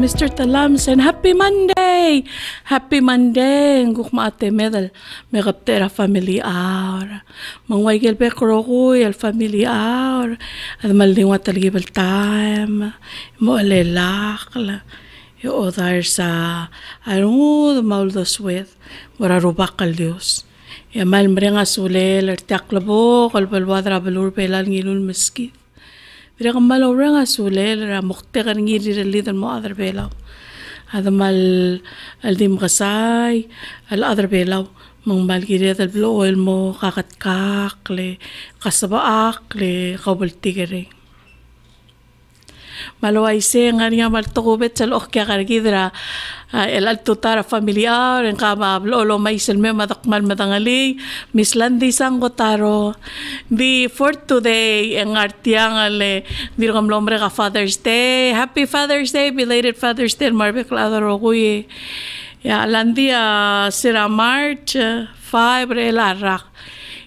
Malungit to tayo, Mr. Talamsen. Happy Monday! Happy Monday! Nguk maate medal. Megaptera family hour. Mangwaigel be krokuy al family hour. At malingwa talgibal time. Mo alelak la. Yo odar sa arungud mauldos with. Wara rubak al Dios. Ya mal mrenga sulel artiaklabo kalbalwadra balur pelal ngilul meskit. Vira mal orang asule ra mokte kan ngiri ra lidan mo adar belaw. Ada mal al dim gasay al adar belaw mang mal giri dal blow el mo kakat kakle kasaba akle kabul tigering nga mal tukubet sa look kaya karagidra uh, el alto tara familiar en kama lolo may selme madakmal madangali Miss Landi sang taro. Di for today en artiang ale dirgam lombre ka Father's Day. Happy Father's Day belated Father's Day marbe klado roguye ya Landi uh, sira March uh, 5 re larak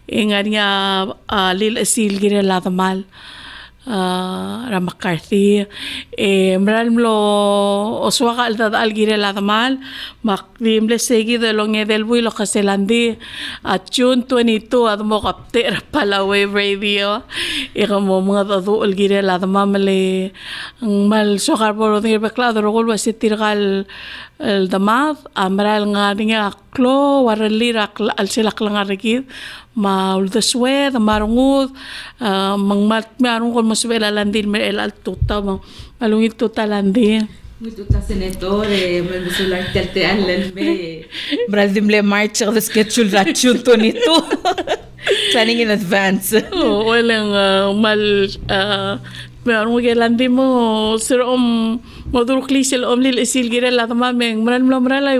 ingat nga uh, lil asil gire ladamal uh, Ra McCarthy. Eh, mral lo oswa ka alta algire la mal. Makdim le segi de lo ngedel bui lo kaselandi at June 22 ad mo kaptera pala wave radio. E mo mga dadu algire la mamale ang mal so karboro ngir bakla do rogol ba sitirgal el damad amral nga dinga klo waralira al silak lang arigid ma uldaswed marungud uh, mangmat marung kon maswela landin mer el altuta mang malungit tuta landin Tuta senatore, man sular telte allen me. Bradim le march the schedule ratchun to nito. Planning in advance. oh, walang uh, mal uh,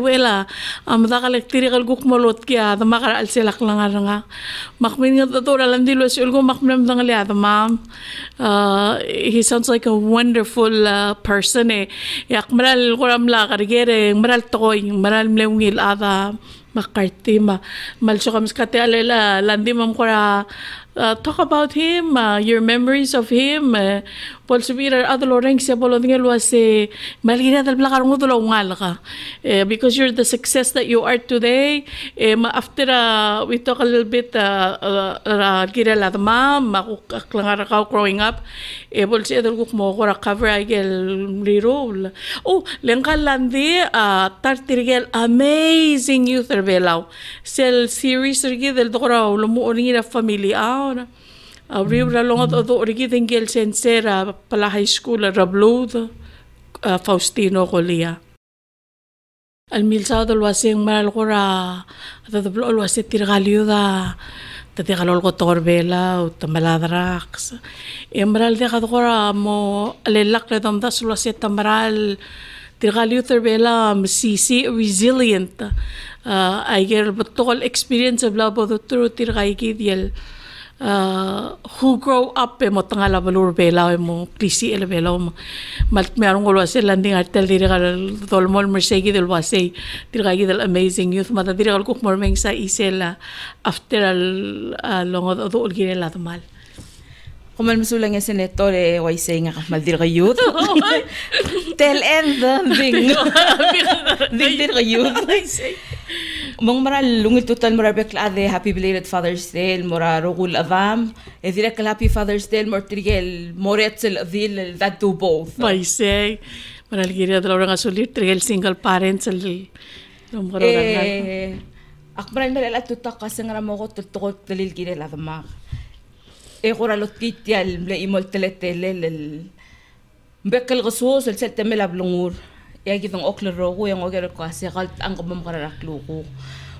wela am da kal tiri kal guk molot kya da makar al selak lang nga makmin nga to la landi lo sul go makmlam dang li tama. Uh he sounds like a wonderful uh, person eh. Yak mral kuram la kar gere mral toy mral mlewngil ada makarti ma. Malso kams kate alela landi mam kora talk about him, uh, your memories of him. Uh, Paul subira adlo reng siya polo ngel wase malgira dal blakar ngo dolo ngal ka. Uh, because you're the success that you are today. Um, after uh, we talk a little bit uh, uh, uh, gira la mom makukaklangar ka growing up. Eh, bol siya dal kuk mo ko cover agel rerol. Oh, lengkal landi uh, tartirgel amazing youth belaw. Sel series rigi del dokora lumu oringira familia ahora. Abriu ra longa o do origi dengel sensera pala high school ra blud uh, Faustino Colia. Al milsado lo asing maral ko ra ata do lo ase tirgalio da tati kalol ko torbela o tamaladrax. E maral de kad ko ra mo alelak le dom das lo ase tamaral tirgalio torbela sisi resilient. Uh, ay ger batol experience of labo do tru tirgai gidiel uh, who grow up e mo tanga la valur bela e mo krisi ele bela mo mal me arung lo ase landing artel dire gal dol mol mersegi del wase dire gal del amazing youth mata dire gal kuk mor meng sa isela after al uh, longo do ul gire la mal Kumal masulang yung senator eh, why say nga kamaldir ka youth? Tell end the ding. Ding ka youth. Mong maral lungit tutan mora beklade happy belated Father's Day mora rogul avam. E dire kal happy Father's Day mor trigel moret sel adil that do both. Why say maral gire dalaw nga sulit trigel single parents al lumro Eh, akmaran malala tutak kasi nga mo ko tutukot dalil gire lavamak. E kura lot kitial mle imol teletele lel Bekal gasos el sel temel ablungur. Ya gitong okler rogo yang oger ko kasi kalt ang kabam kararak luko.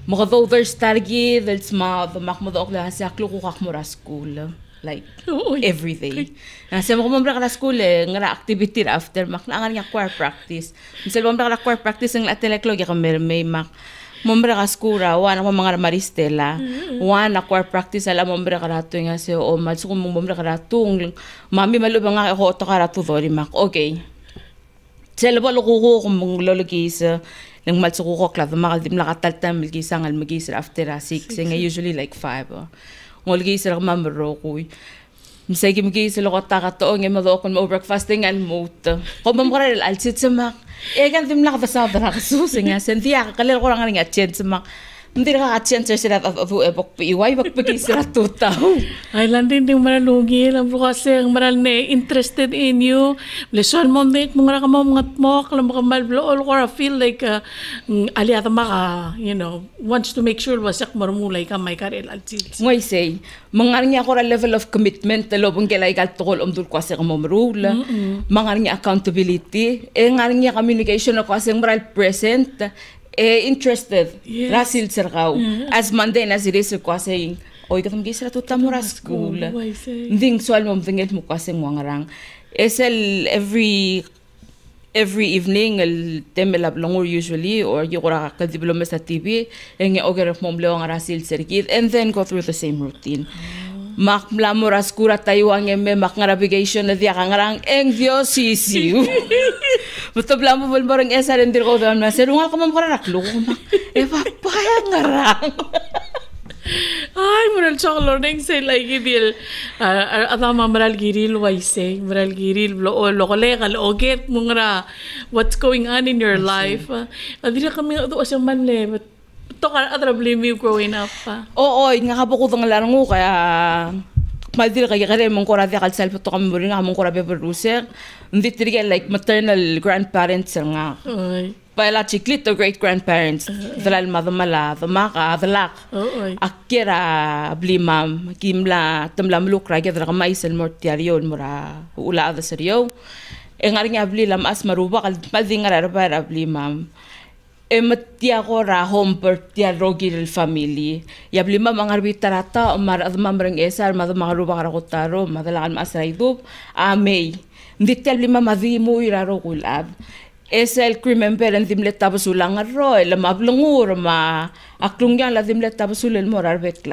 Mga there's targi del sma the makmo the okler kasi akluko kakmura school. Like every day. Nasa mo kumambra ka school eh, nga activity after mak na nga choir practice. Misal mo ka choir practice ng ateleklo ya may may mak mombre ka skura wana ko mga maristela wana choir practice ala mombre ka rato nga se o matsu ko mombre ka rato mami maluba nga ko to ka rato dori mak okay sel balo ko ko kung lolo kisa lang matsu ko ko klad makal dim la katalta milgi sangal magi after a 6 nga usually like 5 ngol gi sir mamro ko Misay gimgi sila ko takatoong yung madokon mo breakfasting al moot. Kung mamukara al alsit sa mak. Eh dim lang sa dra kasusi nga sentia kalil ko lang nga chen sa mak. Hindi ka katsiyan sa sila at atu ebok pa iway bak pagi sila tutaw. Ay landin ding maralugi lang po kasi ang maral na interested in you. Leson mo dik mga ka mo mga mok lang mga malblo ko I feel like uh, ali ata maka you know wants to make sure wasak marmulay ka may karel al. Ngay say, mga niya ko ra level of commitment na lobong kaya igal tukol om dul kwase ka mamrula. Mga niya accountability, eh nga niya communication na kwase maral present interested. Yes. Rasil serkaw. As Monday na sila sa kwase Oy, katam gisra tuta mo ra school. Why say? Nding swal mo mtingit mo kwase ngarang. Esel every every evening el temela blongor usually or yura ka diploma sa TV en oger mo mlo nga rasil serkit and then go through the same routine. Mak mlamor askura tayo ang emme mak navigation na diya kangarang eng Dios sisiu. Basta blamo bol barang esa rin dir ko dam na serungal ko mam kararak lo mak. E papaya ngarang. Ay, maral sa learning say like idil. Ada ma maral giril waise, maral giril lo o lo kole kal oget mungra what's going on in your life. Adira kami do asang manle. But to ka adra blame you growing up pa. Oo, nga kabukod ang larang ko kaya maldir kaya kare mong kora dia kalsal to kami mo nga mong kora be producer. Hindi tirige like maternal grandparents nga. Ay. Biologically to great grandparents. Dalal madamala, damaka, dalak. Oo. Akira blimam kimla tamla mlukra gya dra kamay sel mortiario mura ula ada seryo. E ngari nga blilam as maruba kal maldi ngara para blimam. E matia ko ra home birth tia rogil family. Ya blima mangarbi tarata mar adma marang esar madam maruba kara kotaro madalan masraidu amei. Blima madhi mo iraro kulab. Esel crew member and dimlet tapos ulang aro, la mablungur ma aklung yang la dimlet tapos ulel morar bet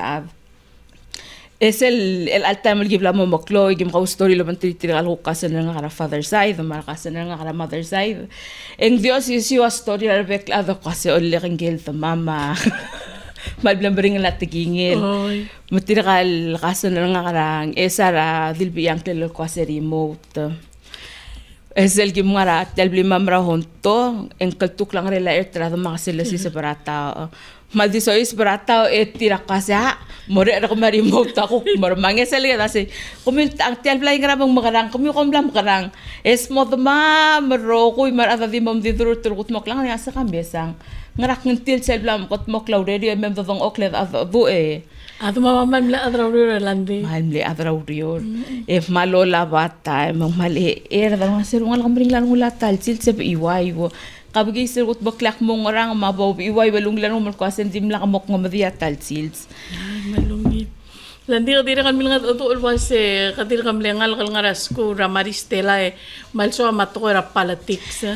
Esel el alta mal gibla mo maklo, gim kau story lo mantri tiri al hukasan nga kara father side, mar kasan nga kara mother side. Eng Dios is you a story al bet klab kasi ulle kang gel ta mama. Malblang bering la tigingil. Ay. Matirakal kasan nga karang esara dilbiyang klelo kasi remote. Esel gi mara tel bli mamra honto en kaltuk lang rela ertra da mga sila si sa barata. Maldi so is barata e tira kasi ha. More ra kumari mo ta ko mar mange sel ga kasi kumin ang tel bli ngra bang makarang kumi kom blam makarang. Es mo ma maro ko mar ada di mom di dur tur gut mok lang ya sa kambesang. Ngarak ngentil sel blam kot mok law ready mem da dong oklet ada bu e. Ato mamamam la adra uro landi. Mahal mli adra uriyor. If malola bata, mang mali era da nga sir ngal kambring lan mula tal sil se iway wo. Kabigi sir ut baklak mong orang mabaw iway walung lan mo ko asen dim la kamok nga madia tal sils. Ay, malungit. Landi ka tira kami nga ito ulwas eh, katir kami nga kal nga rasko, ramaristela eh, malso amato ko ra politics.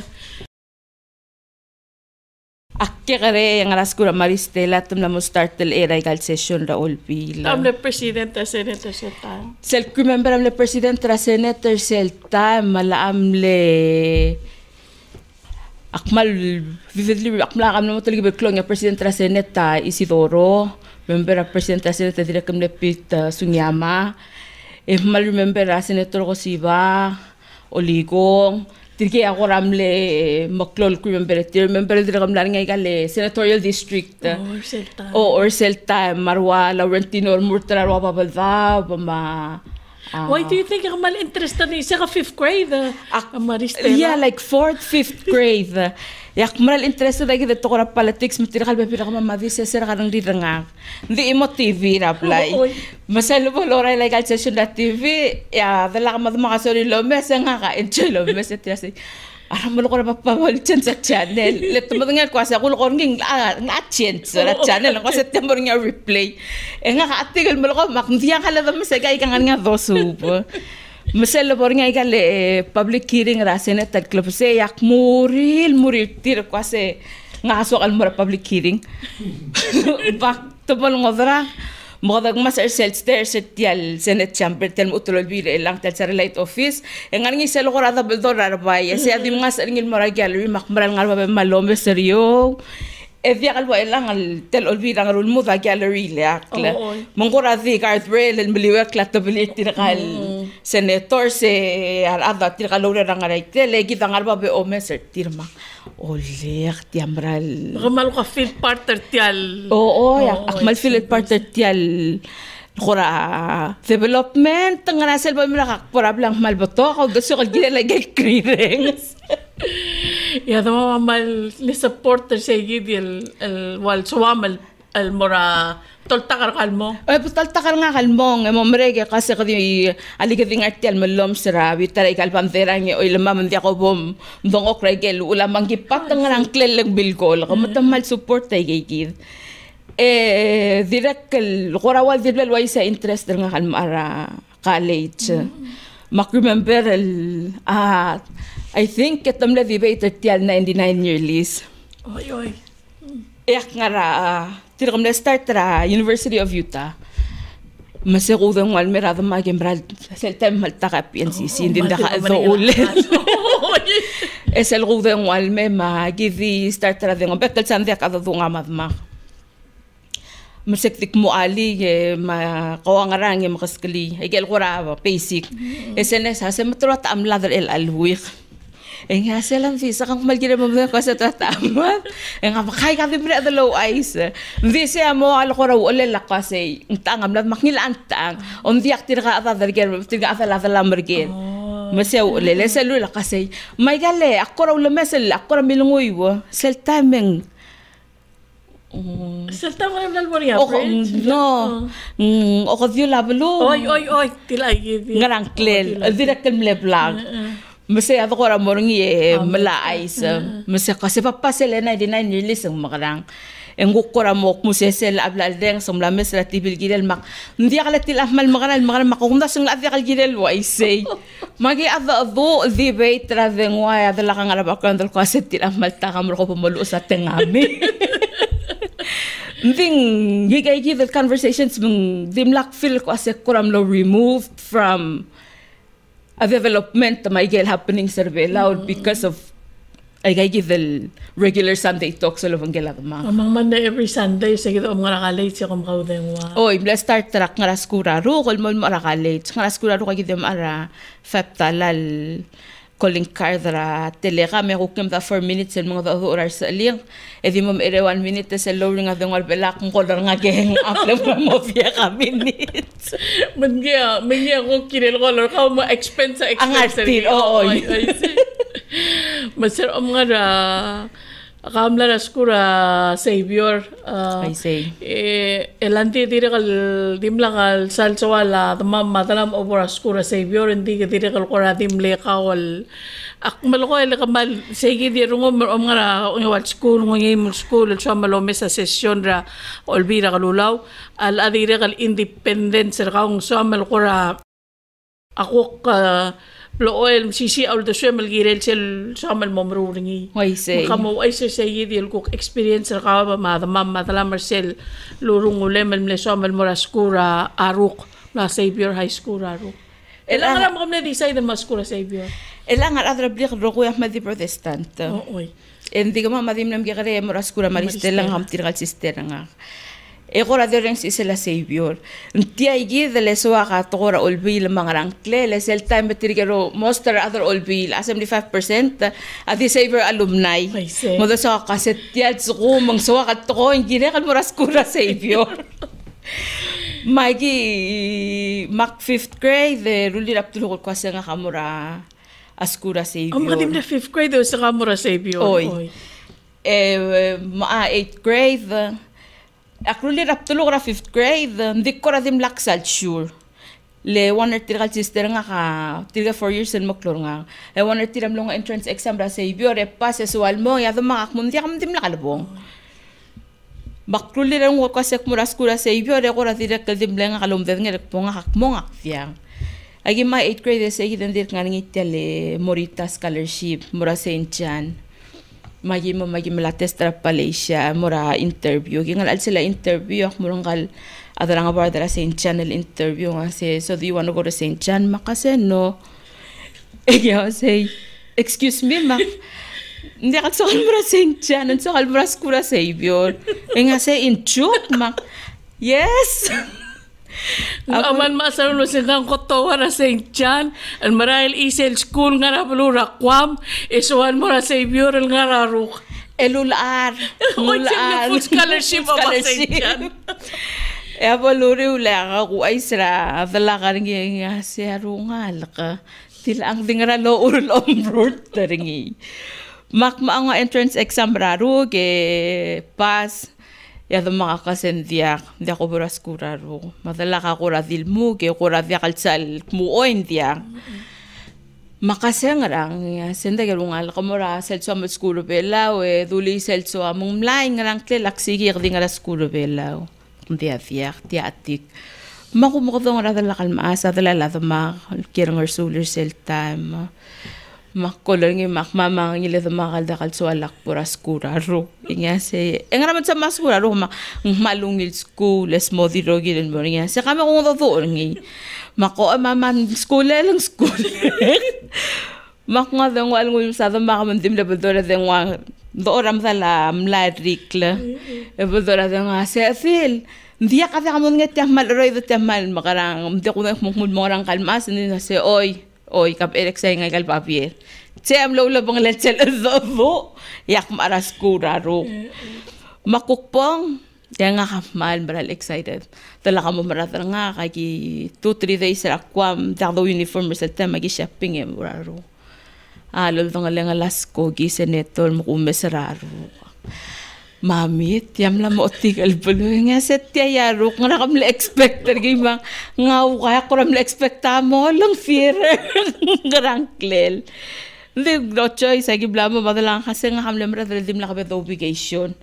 Akke kare yang aras kura maristela tum na mo start tel era igal session ra olpila. Am le president a senator. Sel remember am le president ra senator sel time mala am le akmal vividly akmal mo tuligi beklong ya president ra seneta Isidoro. Remember a president ra seneta dire kam le pit uh, Sunyama. If mal remember ra senator ko siba Oligong. Tirki ako ramle maklol ko remember remember dire kam la ngay gale senatorial district. uh, Oh, sa time. O or selta Marwa Laurentino Murtra Rwa Babalda Bama ah, Why do you think ako mal interested ni isa ka fifth grade? Uh, Ak- Maristela. Yeah, like fourth, fifth grade. Yak maral interested lagi dito ko na politics matira kalbe pira kama madi sa sir karang di nga. Hindi imo TV na apply. Oy. Masalo mo lora like al session na TV. Ya, dala ka mad makasori lo mes nga ka enjoy lo mes at tira Aram mo ko na papawal dyan sa channel. Leto mo nga ko sa kulo ko nging nga chance sa channel ko sa tempo nga replay. Eh nga kaatigal mo ko makndiyan ka lang mo sa gay kang nga dosub. Masela por nga ikale public hearing ra senate at club se yak muril muril tir ko se nga aso kal mura public hearing. Bak to pol ngodra. Modag mas er sel stair set tial senate chamber tel utulol bir elang tel sa light office. E nga ngi selo ko ra da beldor ra bay. Se adi mas er ngil mura gallery makmaral nga ba malome seryo. E via kalwa elang al tel olvira ngarul muda gallery le akla. Oo. Mongora di Garth Rail el miliwek la tabilit tirakal oler tiamral Kamal ka feel partner tial. oo Oo, akmal filet partner tial. Kora development ngana sel ba mira kak pora blang mal boto ko doso kal gila lagi krireng Ya dama mal ni supporter sa gid el el wal suwamal el mora toltakar kalmo. Ay, putal takar nga kalmong, emo merege kasi kadi aligading artial malom sira, bitara ikal pantera ngi oy lama mandi ako bom, dong ok regel, ula manggipat nga nang kleleng bilkol, kamatamal support tay gigid. Eh, direct kal, kurawal direl way sa interest nga kalmara college. Mak remember el, ah, I think katam na debate artial 99 year lease. Oy oy. Eyak nga ra, uh, tirakam na start ra, University of Utah. Masikudang wal mirada magimbrad. Sa time malta ka PNCC, hindi na ka ito ulit. Es el kudang wal me magidi start ra dingo. Bekal sandi ka ito nga madma. Masiktik mo ali, eh, ma kawangarang yung makaskali. Igel ko ra, basic. SNS, hasa maturat am ladar el Eh nga sila visa kang malgira mo ko sa tatamat. Eh nga makay ka din the low. Hindi siya mo ala ko raw ule la kasi ang tangam na maknila ang tang. On di aktir ka ata darger tiga ata la la mergen. Masya ule le selu la kasi may gale ako raw lamesel ako raw milungoy wo. Sel timing Salta mo lang mo riya, O no. Mm, o ko dio lablo. Oy oy oy, tilay gid. ngarang klel direct mle blag Masa ako ko mo ngi malay sa masa kasi papa sila na di na nilis ang makarang en gukura mo mo sesel abla deng som la mesra tibil gidel mak. Ndi akala til ahmal makanal makanal makunda sung la akal gidel wa isay magi adha do debate ra deng wa ya dala kang arab akon dal kwaset til ahmal ta kamro ko pamalu sa tengami Nding gigay gidel conversations mong dimlak feel ko as kuram lo removed from a development may gel happening sa loud because of ay gay the regular Sunday talk sa lovang gela ma. Amang man na every Sunday sa gito mga nakalate siya kung kaudeng wa. Oy, bla start track nga raskura ro kol mo mara college nga raskura ro kagid mara feptalal calling card ra telega me hukim da 4 minutes el mga da orar sa ling e di mo ere 1 minute sa lowering of the wal bela kung kodar nga geng apple mo via ka minutes. Man gaya, man gaya ko kinil ko lor ka mo expense sa expense. Ang artil, oo. Masir om nga ra Akamla na skura savior. Uh, I say. Eh, elanti tiri kal dimla kal salsa wala tamam matalam obora skura savior hindi ka tiri kal kora dimle kawal ak maloko el kamal segi di rungo om ngara ng wat school ng ngay school so malome sa session ra olbira kalulaw al adire kal independent sa kaung so malkora ako ka lo el sisi al de swem el girel sel samel momruringi wai se kamo ai se se yidi el kok experience ga ba ma da mamma da lamar sel lo rungu lemel mle samel moraskura aruk na savior high school aruk el angara mo ne disai de maskura savior el angara adra blig rogu ahmed di protestant. Oh, oi. En diga mamma dim nem gere moraskura maristella ngam tirgal sisteranga nga. E kora de reng si la savior. Ntia igi de le soa ka to kora olbil mangarang kle le sel time betirgero monster other olbil 75% at the savior alumni. Ay, say. Mo sa kaset tiad ko mang soa ka to ko ingire kal moraskura savior. Magi mak fifth grade de ruli rap tulo ko kasi nga kamura askura savior. Ang kadim na fifth grade o sa kamura Savior. Oy. eh, maa 8th grade. Ako li rap tulo ra 5th grade. Hindi ko ra dim laksal sure. Le one tira sister nga ka tira 4 years en maklor nga. E one or tira mlo nga entrance exam ra sa ibyo re pas sa sual mo ya mga akmon di kam dim lakalbong. Bakruli rin ko kasi kumura skura sa ibyo re ko ra tira kaldim nga kalum den nga po nga hakmo nga fyang. Agi ma 8th grade sa ikidan dir nga ngitele Morita scholarship mura St. John magi mo magi mala testra Malaysia mura interview gingal al sila interview ak murang kal adara nga bar dara St. Channel interview nga say so do you want to go to St. John makase no Ega say excuse me ma hindi ka sokal mura. John and sokal mura skura savior nga say in joke ma yes Aman maasaron mo singkang kotowa na St. John, ang marahil isel school nga na palura kwam, isuhan mo na sa ibyoral nga raruk. Elular. Mulaan. Full scholarship ang St. John. E paluri ula ka ku ay sira, dala ka rin nga ka. Tila ang dingra lo urul ombrod taringi. Makma ang entrance exam raro ke pas ya the mga kasendiak di ako buras kuraro madala ka kura dilmu ke kura dia kalsal muoin dia. Makasengrang ya senda ke rungal kamora selso am skuro bela we duli selso among mlai ngrang tle laksigi di ngara skuro bela dia dia dia atik. Makumukadong ra dala kalmaasa dala la ma kirang suler sel time makkolor ngi mak mama ngi le ma kal dakal so alak pura skura ro. Inga se engra man sa maskura ro ma malungil school es modi ro gilen mo inga se kama kung do ngi mako mama school lang school. Mak nga dang wal ngul sa ma ka mandim le bodora dang wa do ram la mla rikla e bodora dang se fil Dia ka ka mo ngi mal ro do mal makarang mde ko mo rang kalmas ni se oy Oy, kap erek sa ngay kal papier. Tse am lo lo bang lechel adobo. Yak maras kura ro. Makukpong. Kaya nga kamal, maral excited. Tala ka mo marat nga, kaya 2-3 days sa akwam, dakdo uniform sa tema, magi shopping eh, muraro. Ah, lolo nga lang alas ko, gisa neto, makume sa raro. Mamit, yam la mo tigal bulo nga set ya yaro nga rakam la expect tergi mang ngau kaya ko ram la expect mo lang fear. Garang klel. Hindi no choice. Ay gibla mo madalang kasi nga kam lemra dal dim la ka obligation.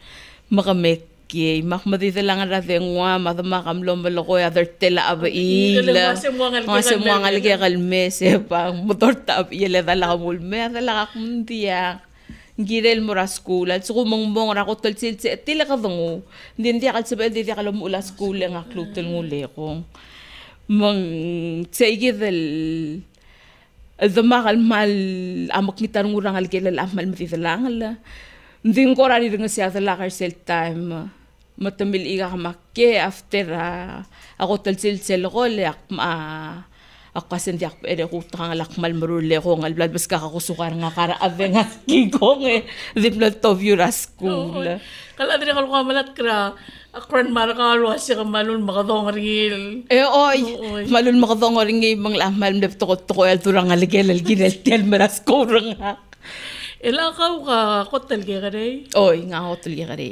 Makamek kay mak madidala nga rade ngwa madama kam lo maloko other tela aba ila. mga se mo ngal ge kalme se pa motor ta ila dala kamul me dala ka kundiya girel mo ra school at suko mong mong ra ko tol sil sil tila ka dungo hindi hindi ka sabay hindi ka mo ula school nga klutel ngule ko mang tsegi del Dama mal amak ni tarung urang al kelal amal mati dalang ala. Ndin ko rari dengan siya dalakar sel time. Matamil iga kamakke after ako tal sil sel ko le ak ma ako ere ko tanga lakmal marule ko ngal blood bas kakakusukar nga kara ave nga kikong eh. Di blood to view ra school? Kala dire kalau kamalat kra akran mara ka alwa siya ka malun makadong ringil eh oy malun makadong ringil mang lamal mdep to to ko el turang aligel el ginel tel mara school nga. Ela ka ka kotel ge gare oy nga hotel ge gare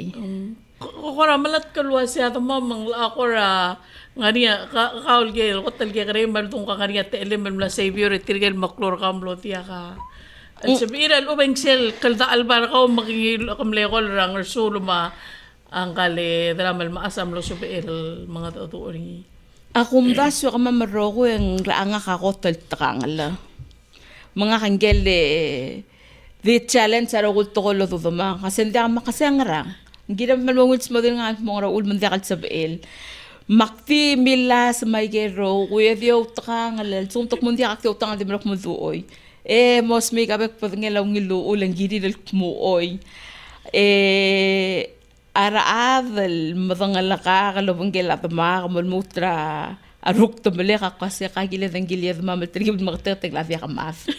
ko ra malat kalwa siya to mamang ako ra ngania ka kaul ge ko tal ge kare man tung ka ngania te ele la savior tirgel maklor kam lo tia ka. Al sabira lo beng sel kalda albar ka magigil kam le kol rang sulo ma ang kale dramal maasam lo subir mga tutuori akum daso ka mamaro ko ang raanga ka ko tal takangala mga kanggele the challenge ara ko to ko lo to ma. Kasi hindi ka makasangara Gina man mo mo din nga mo ra ul man dakal sabel makti mila sa may gero kuya dio taka ngalal suntok mundi akti utang di merak muduoy e mos mi kabek pa ngelaw ngilu ulang gidi del kmuoy e ara adal madangala ka kalabang gela tama kamal mutra aruk to mele ka kasi kagile dang gilid mamal trigib magteteg la ka mas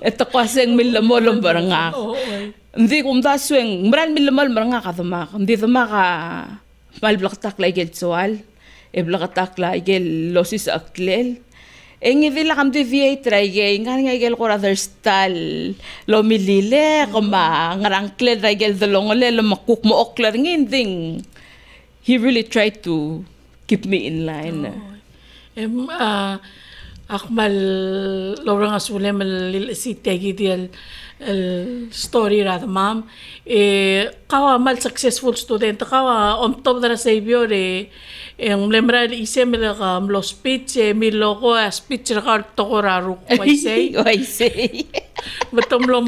Ito kasi ang milamol baranga. Hindi kung dasweng, maran milamol baranga ka tama. Hindi tama ka mal blakatak la igel tsoal e blakatak la igel losis aklel. E ngi vila kam de vie traige ngar nga igel ko rather stal. Lo milile koma ngarang klel ra igel dolongole lo makuk mo okler ngin ding. He really tried to keep me in line. Oh. em uh, akmal lorang asule mal lil sitegi dial story ra mam e kawa mal successful student kawa on top da savior e ang lembra ise mi ka mlo speech e mi loko a speech ra ka to ra ru ko say I say betom lo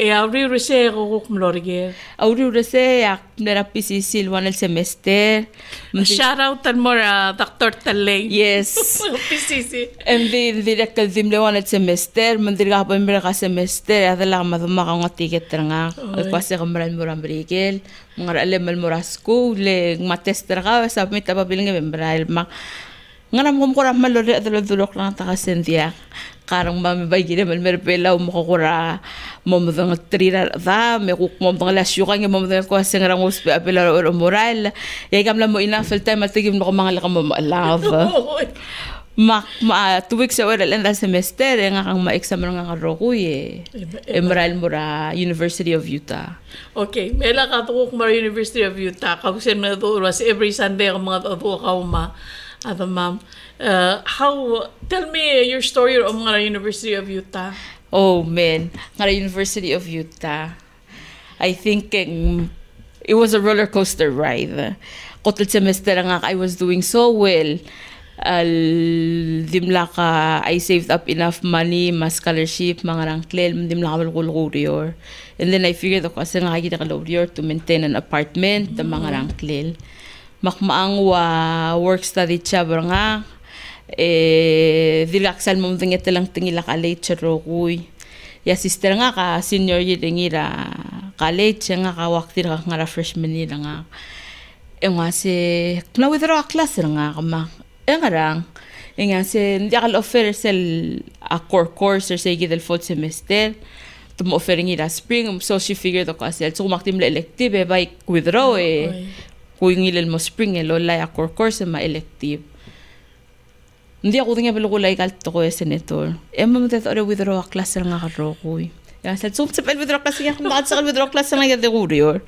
E auri rese ko kuk mlorge. Auri rese ak nera pisisil wan el semester. Shout out tan mora Dr. Taleng. Yes. Pisisi. En di direk el dimle wan el semester, men dirga pa mira ka semester, adala ma duma ka ngati ketranga. Ko se kamran mura brigel. Ngar ale mal mura school, le ma tester ka sa mi tapa bilinge membral ma. Ngaram kom kora malore adalo dulok lang ta kasendia. Karang mami bay gine mal merpela mo ko kora mo mo dang trira da me ko mo dang la syuka ngi mo dang ko sengrang uspe apela ro moral. Ya gamla mo ina fel time tigim no mga lakam mo love. Ma ma two weeks away lang da semester nga kang ma-exam nga karo ko eh. Emerald Mura University of Utah. Okay, mela ka to Mura University of Utah. Kausen na to was every Sunday ang mga to ka uma. Ada ma'am. Uh, how, tell me your story of mga University of Utah. Oh man, nga University of Utah. I think um, it was a roller coaster ride. Kotel semester I was doing so well. Al dimla I saved up enough money, my scholarship, mga rangklel, dimla ka malkulkurior. And then I figured ako kasi nga kita ka to maintain an apartment, the mga rangklel makmaang wa work study cha nga eh dilaksal mo dinget lang tingila chero kuy ya sister nga ka senior yi dingira ka late nga ka wakti ka nga freshman ni nga. E nga se kna withdraw class nga ka ma. E nga rang e nga se ndi ka offer sel a core course or say del fall semester. Tumo offer ngira spring so she figured ko asel so kumaktim la elective e by withdraw eh kuingilel mo spring e lola ya kor course ma elective Hindi ako tinga pala kulay kalto ko e senator. E mo mtet ore withdraw class nga karo ko. Ya sa sum sa withdraw class nga kung sa withdraw class nga gade ko rior.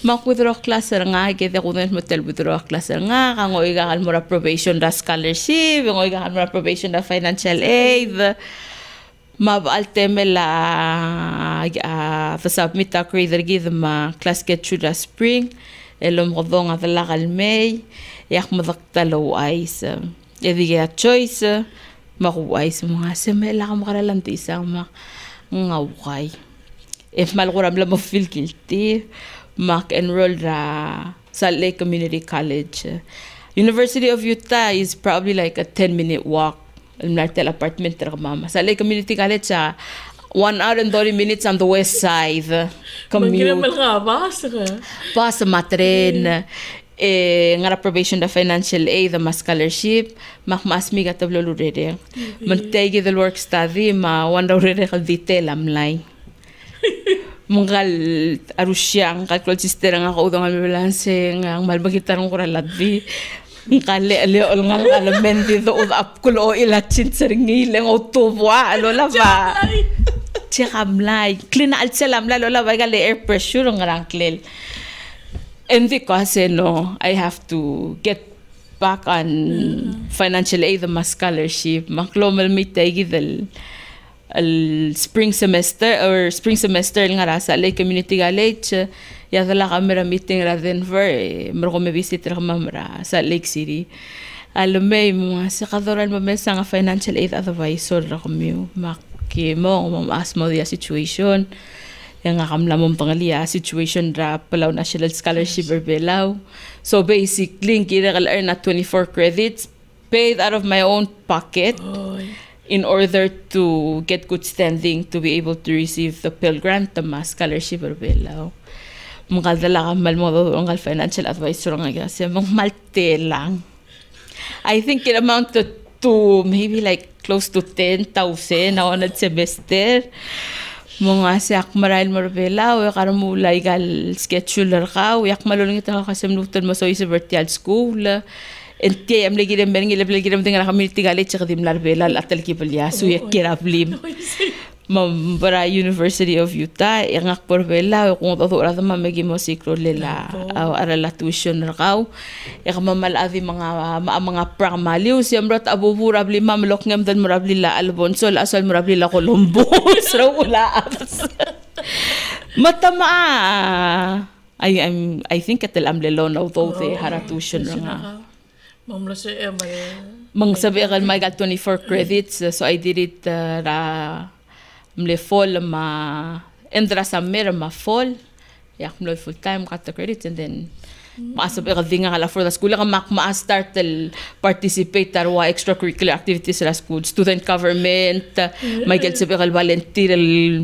Mak withdraw class nga gade ko net motel withdraw class nga kango iga kal mora probation da scholarship, ngo iga kal mora probation da financial aid. Mabaal teme la uh, submit a creator give ma class get through the spring elom rodong at lakal may yak madaktalو ايس اذا choice makuwais mga semela ka makaralanti isang mga ngaway if malkuram lang mo feel guilty mak enroll ra Salt Lake Community College University of Utah is probably like a 10 minute walk Nartel apartment tra mama Salt Lake Community College one hour and 30 minutes on the west side. Commute. Magkinamal ka, basa ka. Basa matren. Eh, nga probation da financial aid, the scholarship, mak mas mi gata blolo rede. Mantegi the work study, ma wanda rede kal detail amlay. Mungkal arusyang kalkul sister nga kaudang ambulanse nga malbagitarong kura ladbi. Kale ale ol nga alamen dito udap kulo ilachin seringi leng utubwa alo la ba. Tiramlay. Klina al lola le air pressure and because no I have to get back on mm. financial aid the scholarship. Maklomal mitay del al spring semester or spring semester nga rasa lay community college ya dala kamera meeting ra Denver mer ko me visit ra mamra sa Lake City. Alumay mo sa kadoran mo sa nga financial aid advisor ra kami mak ki mo mo asmo dia situation yang akam lamom pangalia situation ra palaw national scholarship or belaw so basically kira kal earn na 24 credits paid out of my own pocket in order to get good standing to be able to receive the Pell Grant the mas scholarship or belaw mga dala ka mal mo ang financial advisor nga kasi mong malte lang. I think it amounted to maybe like close to 10,000 na on semester. Mga si Akmaral Marbella, o yakar mo gal scheduler ka, o yak malulong ito ka kasamnutan mo sa isa vertial school. Enti am lagi dem bengi level lagi dem dengan kami tiga lecek dim larbela atal kibelya su yak kirablim. mambara University of Utah yang ak porbela kung to ora ma megi mo siklo lela aw ara la tuition rakaw ya mamal avi mga mga pramaliw. Si amrat abubura bli mam lok ngam dan murabli la albonsol asal murabli la colombo sra wala. Matama. I I'm I think at am lelon although they had a tuition nga. Mamla sa Emma. Mang sabi akal may got 24 credits so I did it uh, ra mle fall ma endra sammer ma fall yak mlo full time kat the credits and then maasa ba kadinga kala for the school. ka mak ma start tel participate tar wa extracurricular activities sa school. Student government may gel sabi kal volunteer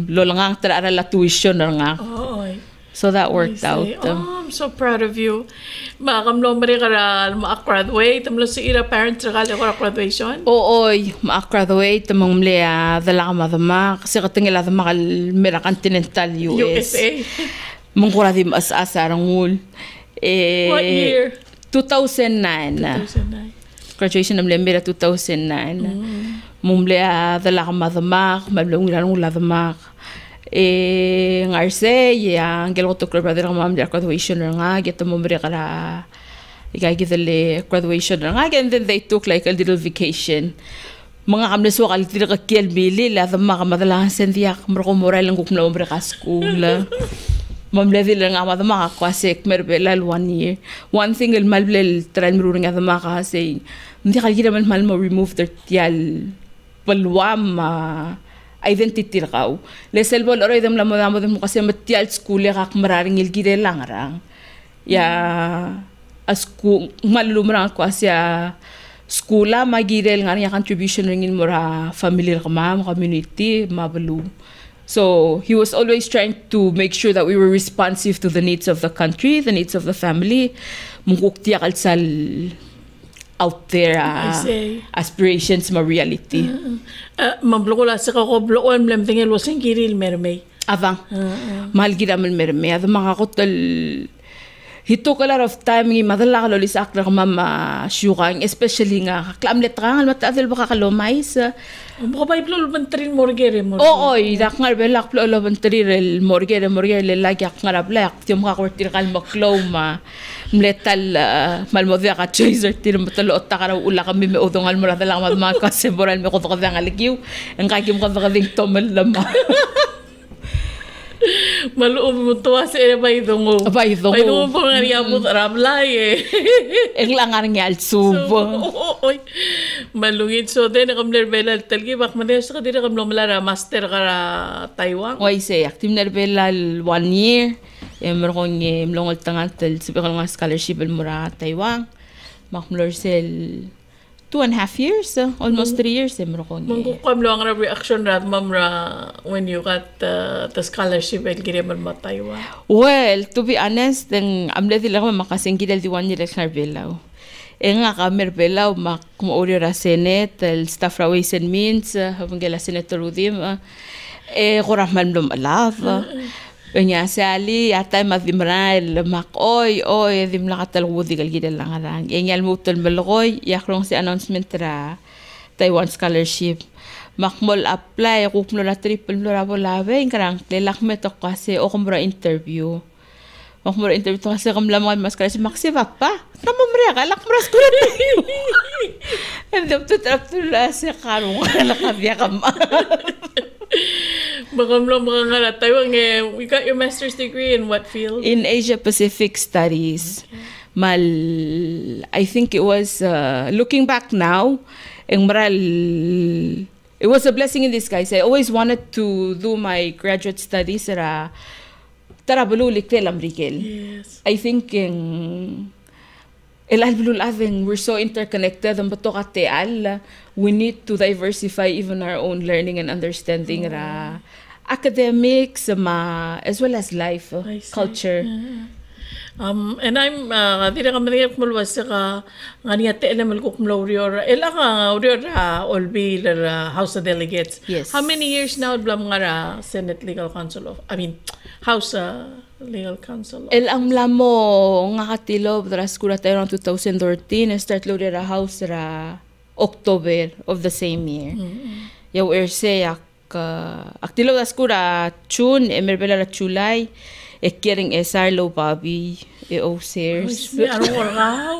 lolangang tara ara la tuition nga Oo. So that worked I out say, Oh, I'm so proud of you. Makamlo mari ka ra ma-graduate. Tamlo si ira parents ra kala ko ra graduation. Ooy, ma-graduate tamang mlea dala ka madama kasi katingila dama kal mera continental US. USA. Mungkura di mas asarangul. Eh, What year? 2009. 2009. Graduation ng mera 2009. Mumlea dala ka madama, mablong ilan ula dama. Eh, ngarse, yang gelo to club brother mam dia graduation nga, get mo mre kala igagidali graduation nga, and then they took like a little vacation. Mga kamnes wa kal tira ka kiel bili la dama ka madala sendia mro ko moral ng kukmla mre ka school. Mamle dil nga ma dama ka kwase merbela one year. One thing el malble el tran mru nga dama ka say hindi ka gida man mal mo remove their tial palwam ah, identity rakaw. Lesel bol oroy dem la mo damo dem kasi matial school ka mararing il gide lang rang. Ya asku malumrang ko asya skula magirel nga niya contribution ringin mo ra family ka ma community mabalu. So he was always trying to make sure that we were responsive to the needs of the country, the needs of the family. Mungkuk tiya kalsal out there see. aspirations ma reality. Uh, ko la sa ko bloon mlem tingel wasing kiril mermay. Avang. Mahal gida man merme. Ada mga kotal he took a lot of time ngi madala ka loli sa akra ka mama syukang especially nga klam letrangal matadel baka kalomay sa Mo ba iblo bantrin morgere mo. oo idak ngar belak plo lo bantri rel morgere morgere le lagi ak ngar blak tiom ka kortir kal maklaw ma mletal mal mo ka chaser tir matalo otta ka ula kami me udongal mo radala ka ma ka semboral me ko ka ngalikiw ang kakim ka ka ding tomel lama Maluom mo tuwa sa ina ba idongo. Ba idongo. Ba idongo po nga niya po ramlay eh. ang langar nga alsubo Oy. Malungit. So, then, nakam nerbela talgi. Bak man sa kadira kam lomala master ka Taiwan. Wai se active nerbela one year. E merong e mlongol tangat tel sabi ko nga scholarship el mura Taiwan. Makmlor sel two and a half years, uh, almost three years e merong e. Mangkukam lo ang reaction ra mam ra when you got uh, the scholarship el gire man ma Taiwan. Well, to be honest, ang amle dila ko makasingki del di one year nerbela. E nga ka merbela mak kumauri ra Senate, el staff ra Ways and Means, uh, habang gala Senator Udim, uh, e kurang man lum alav. Kanya sali ata madimra el mak oy oy dim la katal wudi gal gidel lang arang. E nyal mutol meloy yakrong si announcement ra Taiwan scholarship. Makmol apply kukmlo la triple lo rabo labe karang lelak meto kasi o kumra interview. Makmura interview to kasi kam lamang mas kasi maksi papa. Tama mre ka lak mras ko rin. Hindi to trap to la si karong la kabya kam. We got your master's degree in what field? In Asia Pacific Studies. Mal I think it was uh, looking back now, it was a blessing in disguise. I always wanted to do my graduate studies. Yes. I think ating we're so interconnected we need to diversify even our own learning and understanding ra academics ma as well as life uh, culture. Um, and I'm, uh, di na kami naging kumulwas sa ka, nga niya te elemal ko kumlaw ila ka nga urior ra, olbi, ra, House of Delegates. Yes. How many years now blam nga ra, Senate Legal Council of, I mean, House uh, Legal Council of, el ang lamo nga katilo dra skula tayo ng 2013 and start lo ra house ra October of the same year. Yaw erse ak uh, aktilo da skura June emerbela ra July e kering esar lo babi e o sears anong oraw?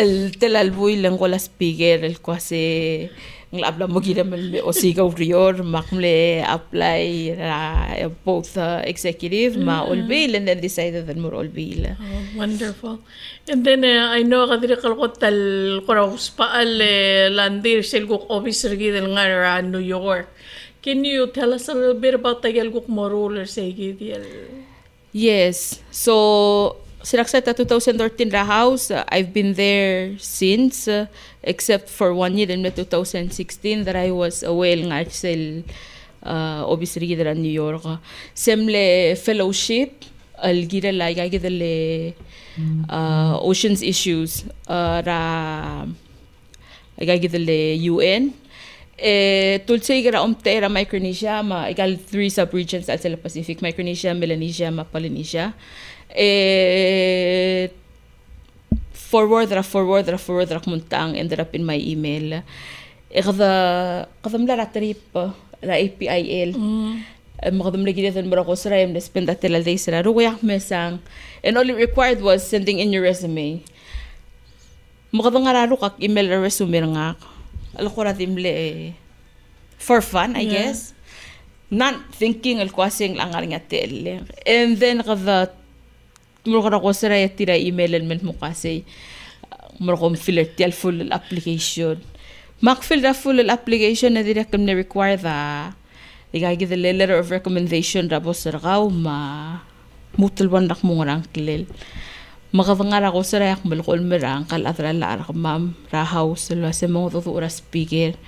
el telalbuy lang ko la speaker el kwase ng abla mo gina mal o sigaw rior makmle apply ra both uh, executive ma olbil and then decided that more olbil Oh, wonderful. And then, uh, I know ka diri kalkot tal koraw paal eh, landir silguk officer gidel nga ra New York. Can you tell us a little bit about Gukmoro or Segidil? Yes. So, Sinakseta 2013 ra house, uh, I've been there since, uh, except for one year in 2016 that I was away nga sa uh, obviously gira New York. Semle fellowship, al gira la le uh, oceans issues uh, ra gira le UN. Eh, tulse gira umte ra Micronesia, ma igal three subregions al Pacific, Micronesia, Melanesia, ma Polynesia. eh, forward ra forward ra forward ra muntang ended up in my email kada kadam la trip la APIL مقدم لي جديد المرة قصرى يوم نسبن that tell days ra ruya mesang and all it required was sending in your resume مقدم nga raru kak email ra resume nga algorithm eh, for fun, I yeah. guess. Not thinking alkwasing lang ang ngatel. And then kada murkara ko sira tira email element mo kasi uh, murkom filler tial full application. Makfill da full application na dira kem require da. Igay give the letter of recommendation rabo sir gauma. Mutilwan rak mo ngorang kilil. Makavanga ako sa rayak malukol merang kal atra la arak mam rahaw sa mga tutura speaker.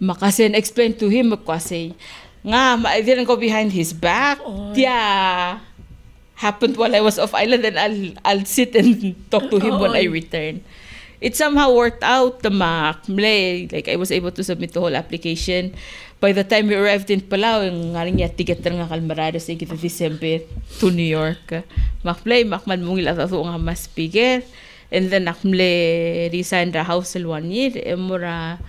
Makasin explain to him kasi nga I didn't go behind his back. Oh. Yeah happened while I was off island and I'll I'll sit and talk to him when I return. It somehow worked out the. Like I was able to submit the whole application. By the time we arrived in Palau, yung nga niya ticket nga kalmarado sa kita December to New York. Makmle, makman mong ilatato nga mas speaker. And then nakmle resign ra house one year. Emura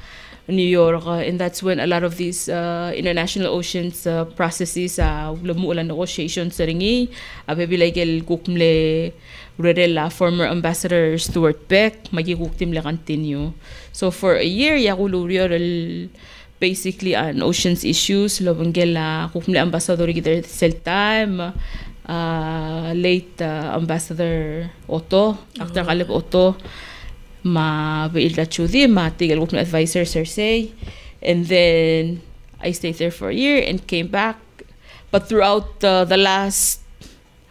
New York, and that's when a lot of these uh, international oceans uh, processes uh, lamuulan negotiations ringi abebilagel kukmle Rurela, former Ambassador Stuart Beck, magikuktim le continue. So for a year, yakulurio basically on oceans issues, lobangela kukmle Ambassador gider sel time, uh, late uh, Ambassador Otto, Dr. Caleb Otto, ma Beilda Chudi, ma Tigal Group Advisor Cersei. And then I stayed there for a year and came back. But throughout uh, the last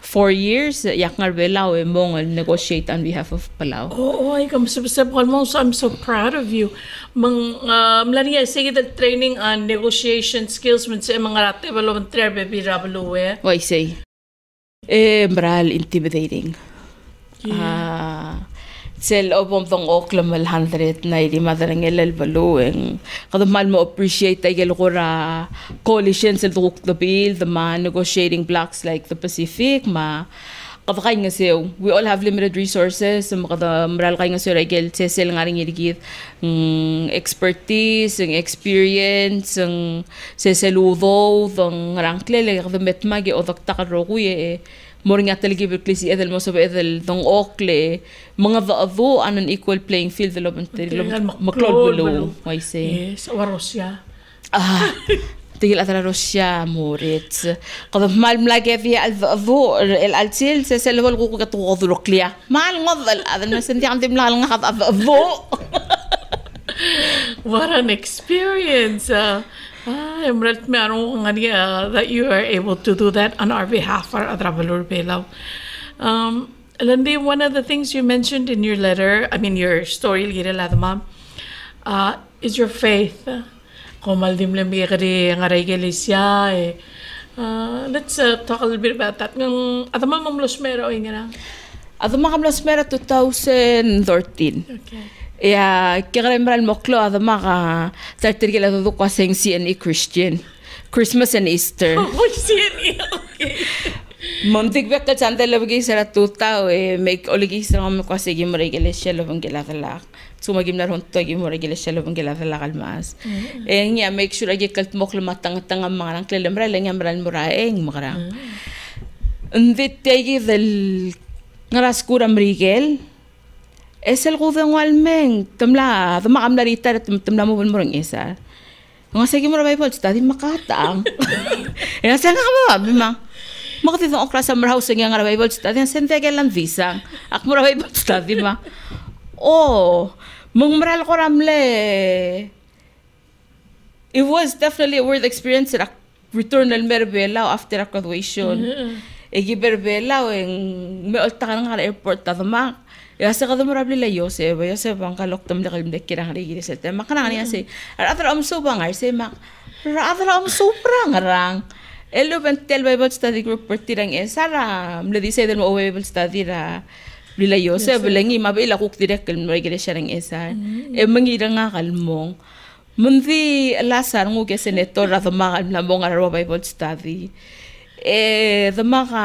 four years, yak nga Belao e mong negotiate on behalf of Palau. Oh, oh ay kam sabsab mo so I'm so proud of you. Mang uh, mlaniya sige the training on negotiation skills man sa mga rate volunteer baby rabalo eh. Why say? Eh, mral intimidating. Yeah. Uh, sel obom tong oklam mal hundred na ili madarang elal balueng kada mal mo appreciate ay gelo ra coalition sel duk the bill the man negotiating blocks like the Pacific ma. Kada kay nga siyo. We all have limited resources. So kada maral kay nga siyo ay gel sel nga ring iligit ng expertise ng experience ng seseludo ng rangklele kada metmagi o dakta ka ro kuye eh Moring at talagi berklisi edel mo sabi edel dong okle. Mga vaavo an an equal playing field lo banteri lo maklod below why say yes wa Russia. Ah tigil atara Russia moritz qad mal mlage fi al vaavo el altil se se lo ko ka to dhuloklia mal ngodal adan ma sendi andi mlal ngad vaavo what an experience uh, me ano nga that you are able to do that on our behalf, for Adravalur Belaw. Um, Landi, one of the things you mentioned in your letter, I mean your story, uh, is your faith. Komaldim lambi kari nga regelisya eh. Uh, let's uh, talk a little bit about that. Ng atama mamlos mero nga na. Atama mamlos mero 2013. Okay. Ja, kiremral moklo ada maka tartirgela do kwaseng CNE Christian. Christmas and Easter. Montik bek ka chante labagi sara tuta e make oligi sara mo kwase gi mo regele shelo bang gela dala. Suma gim na ron to gi mo regele shelo bang gela dala kalmas. E nya make sure agi kalt moklo matang tang mga nang klelemra lang yamran mura eng makara. Ndit tegi del ngaraskura mrigel. Es el gudeng walmeng tamla tama kamla rita tamla mo bunmurang isa. Nga sige mo rabay pol tadi makatang. Ina sa nga mo bima. Makati tong okra sa marhouse nga nga rabay pol tadi sente ke lang visa. Ak mo rabay pol tadi ma. Oh, mong maral ko ramle. it was definitely a worth experience ra return al merbela after graduation egi berbela me olta kan ngal airport ta ya se kada morabli la yo se ba yo se bang ka lok tam de kalim de kirang ri giri se te ma kana ni se ara atra am so bang ar se ma ra atra am so prang rang. Elo ben tel bible study group per tirang e sara le dice del mo bible study ra Lila yo se belengi ma be la kuk direk kel mo gire sharang esa e mangi nga kalmong Mundi la sarngu ke senator ra thoma la bonga ra Bible study. E thoma ka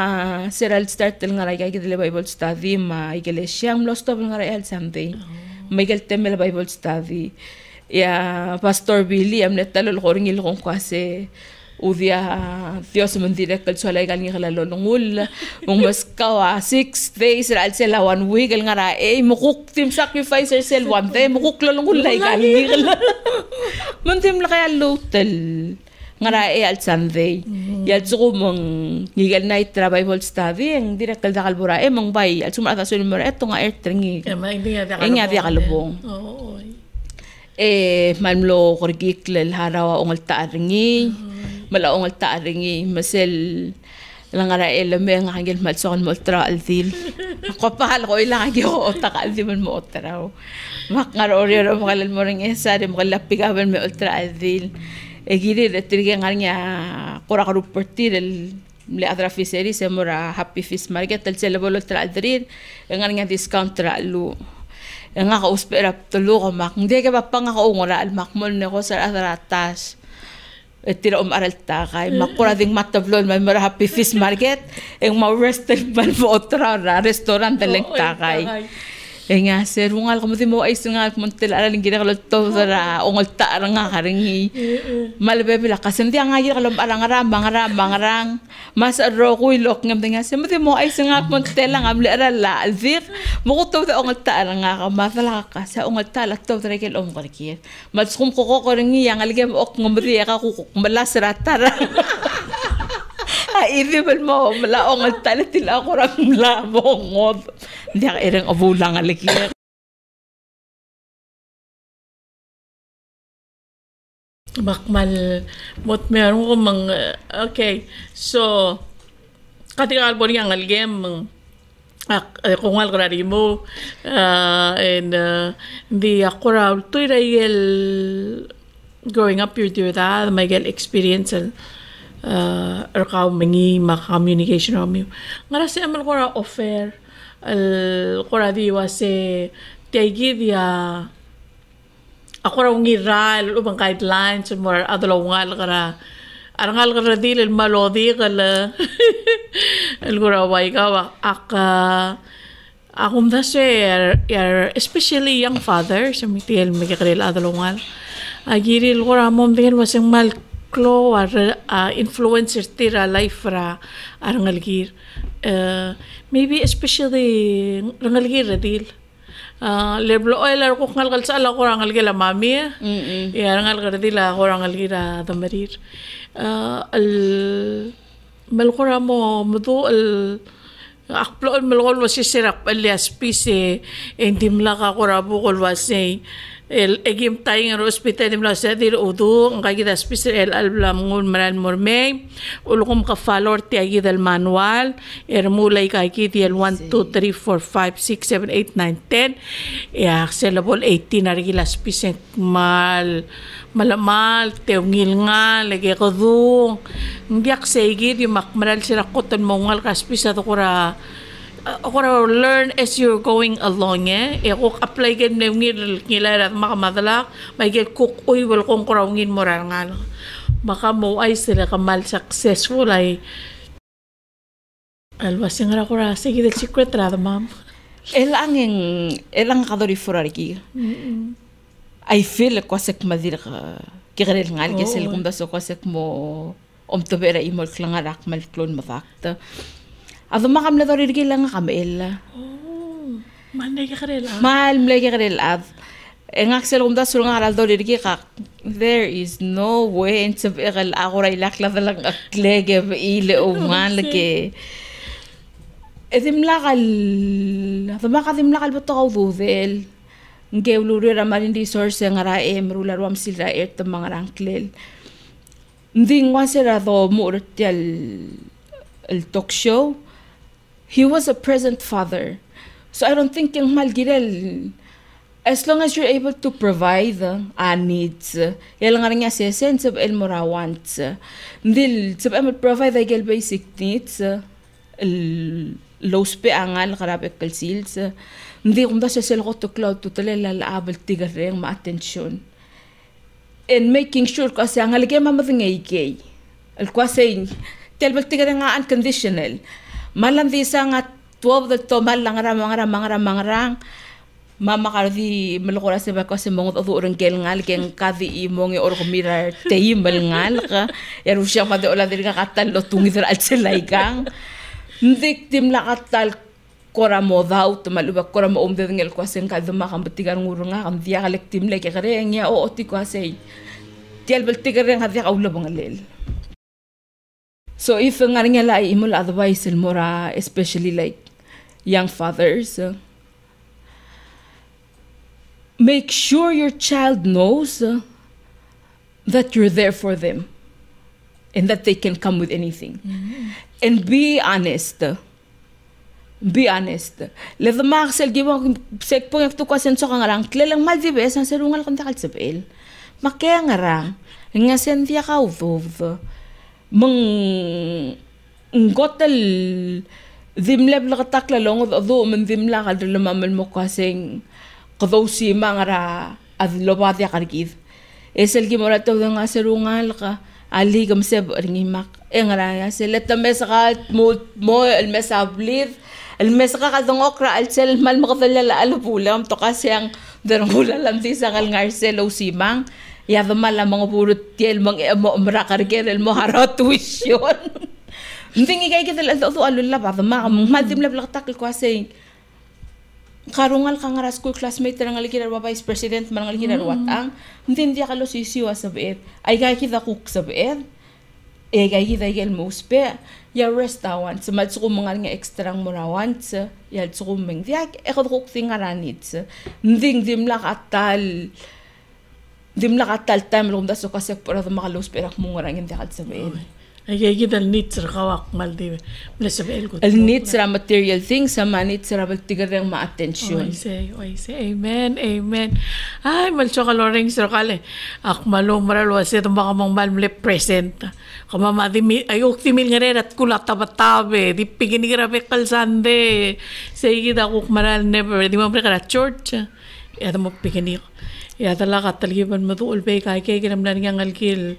seral start tel ngara ka le Bible study ma igele siang lo stop ngara el Sunday. Ma igel temel Bible study. Ya pastor Billy am netalo lo ring il kon kwase. Dios mendire kal sola gal ngi khala lolongul mong mas kawa six days ral sela one week gal ngara e mukuk tim sacrifice sel one day mukuk lolongul lai gal ngi khala mun tim la kaya lutel ngara e al sunday ya zugo mong ngigal na itra bible study ang dire kal dakal bura e mong bay. Al sumara tasul mo eto nga er trengi e nga dia kalubong. e malmlo korgik lel harawa ongal taaringi malaong al taaringi masel langara ela me nga hangil mal son mo tra alzil ko pahal ko ilang agi ko otak alzil mo otra mak ngar ori ro magal mo ring esa de magal pigaban me ultra alzil kora karu partir el le adra fiseri se mora happy fish market tel se lebolo tra alzir ngar nya discount tra lu nga ka uspera tulu ko mak. Hindi ka pa nga ka ungora al makmol ne ko sa adra tas tira om aral takay makura ding matablo may mara happy fish market ang ma restaurant man mo otra restaurant daleng takay Eh nga sir, ungal ko mo ay singal ko montel ala ling gina kalot to sa ongol ta nga karingi. Malabe bila kasi hindi nga gina kalom arang arang bang arang bang arang. Mas aro ko ilok ngam nga sir, mo ay singal ko montel lang amli ara la alzir. Mo ko to ongol ta nga ka masala ka sa ongol ta la to sa rekel om karkir. Mas kum ko ko ringi yang algem ok ngam ka ko malas ratara. Ini man mo, malaong ang talit tila ako rang lamong. Hindi ka irang abulang alikir. Makmal, mot meron ko mang, okay, so, katika albo niya ang algem, ak kung al grari mo uh, and uh, di ako raw tuy rayel growing up you do that may get experience and uh, rakaw mengi ma communication rom ngara se amal kora offer al kora di wase tiagi dia ako raw ngiral ubang guidelines mo adalo ngal kara arangal kara dil el malodi kala el kora wai ka ak akum da se er especially young father sa mitiel mikikril adalo ngal agiril kora mom tingel waseng mal klo ar uh, influencers tira life ra arangalgir uh, maybe especially rangalgir radil uh, leblo oil ar ko ngal sa ala ko rangalgir la mami mm -mm. ya rangal radila ko rangalgir damarir. Uh, al mal ko mo mudo al akplo al malgol wasi sirak alias pise endim la ka ko rabu kol wasi el egim taying ang hospital dim la sa dir udu ang kagi da spicer el alblam ngun maran morme ulukum ka falor ti agi dal manual er mulay kagi ti el 1 2 3 4 5 6 7 8 9 10 ya selabol 18 na rigi la spicer mal malamal teungil nga lagi ko du ndiak segi di makmaral sira koton mo ngal kaspisa to kura ako learn as you're going along eh. E ako apply gan na ngil ngila at makamadala, may get cook uy wal kong kurawngin mo nga. Maka mo ay sila kamal successful ay alwas yung ra ko ra sige the secret ra ma'am. Elang yung elang kadori furariki. I feel ko sek madir ka kirel ngal gesel kum da so ko sek mo om to bera imol klangarak mal klon mafakta. Ado makam na tori rigi lang kamil. Oh, manay ka karel ah. Mal mlay ka karel ad. Ang aksel kumda sul nga aral tori rigi ka. There is no way in sa ikal ako ray lakla na lang aklege ile o man lagi. Edim lakal. Ado makadim lakal bato ka ududel. ngeuluri ramarin di source ngara e mrula ram silra e to mangarang klel ndi ngwasera do murtial el talk show he was a present father. So i don't think yung malgirel as long as you're able to provide uh, needs yala nga nga se sense of el mora wants ndil sab am provide the basic needs el low spe angal karabe kalsils hindi kung da sa sel ko to cloud to tala lalaabal tigareng ma attention. And making sure kasi ang haligay mamading ay gay al kwasay telbal tigareng nga unconditional. malam di sa nga 12 the to mal lang ram mangrang mangrang mangrang mama kardi malukura sa bako sa mga odo orang gel ngal ken kadi imong e orko mirar tei mal ngal ka. Yaru siya pa de ola ka katal lo tungi der al selay gang. Ndik tim la katal kora mo daw to maluba kora mo umde ngel ko sen ka duma kam betigar ngur nga kam dia kalek tim le ke nya o oti ko sei. Tial bel tigar nga dia kaulo bangalel so if nga nga la imul advice el mora especially like young fathers uh, make sure your child knows uh, that you're there for them and that they can come with anything mm-hmm. and be honest be honest. Le the maksel giwa sek po yak tukwa sen so kangarang klelang mal di bes ang serungal kan takal sabel. Makaya ngarang nga sen dia ka من قتل ذم لب لغتاك لون ذو من ذم لغد لما من مقاسين قذو سي ما غرا أذلو بعضي قرقيد إسال كي مراتو ذن عسرو غالقا علي كم سب رني ما إنغرا إيه يا سلت مسغات موت مو المسا بليد المسغة غذن أقرأ ألسل ما المغذل لألبو لهم تقاسين ذن غولا لم ذي سغل غرسلو سي مانغ Ya yavamala mga purut tiel mang e mo mrakar kerel mo harat wisyon ndingi kay kitel ento tu alulla ba ma madim lab lagtak ko asay karungal kang ra school classmate nga likir ba vice president man nga likir watang mm. ndin dia kalo sisiwa sabet ay kay kita kuk sabet e ay kay kita gel mo uspe ya rest awan sa matsu ko mga nga extra ng murawan sa ya tsu ko mengdiak ekod kuk tingaranit sa nding dimlak atal dim la katal tam lum da so kasi para makalus perak mo nga ngin diak sa bel Ay kita needs ra kawak mal di mala sa bel ko. Al needs ra material things sa man needs ra bagtigar ng ma attention. Oy say, oy say, amen, amen. Ay mal mle present. Kama madi mi ay ukti mil nga at kula tabatabe di pigini grabe kalsande. Say kita kuk maral never di mo pre kara church. Ya mo pigini. Ya talaga taliban mo to ulbe kay kay kinamlan nga ngalkil